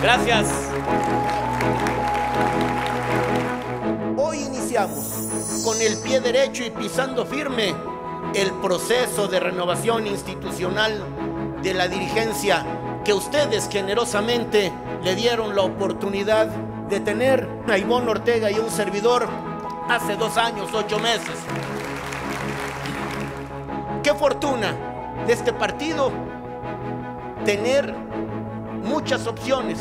Gracias. Hoy iniciamos con el pie derecho y pisando firme el proceso de renovación institucional de la dirigencia que ustedes generosamente le dieron la oportunidad de tener a Ivonne Ortega y un servidor hace dos años, ocho meses. Qué fortuna de este partido tener muchas opciones,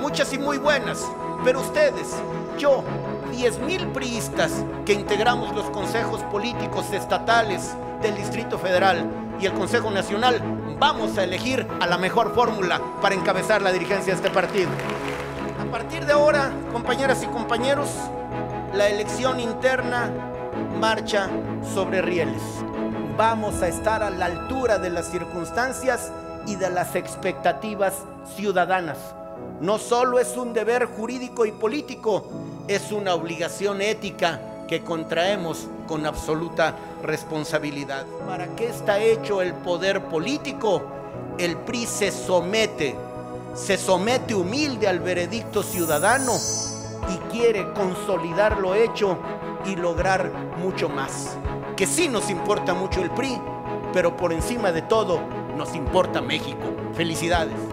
muchas y muy buenas, pero ustedes, yo, 10 mil priistas que integramos los consejos políticos estatales del Distrito Federal y el Consejo Nacional, vamos a elegir a la mejor fórmula para encabezar la dirigencia de este partido. A partir de ahora, compañeras y compañeros, la elección interna marcha sobre rieles. Vamos a estar a la altura de las circunstancias y de las expectativas ciudadanas. No solo es un deber jurídico y político, es una obligación ética que contraemos con absoluta responsabilidad. ¿Para qué está hecho el poder político? El PRI se somete, se somete humilde al veredicto ciudadano y quiere consolidar lo hecho y lograr mucho más. Que sí nos importa mucho el PRI, pero por encima de todo nos importa México. Felicidades.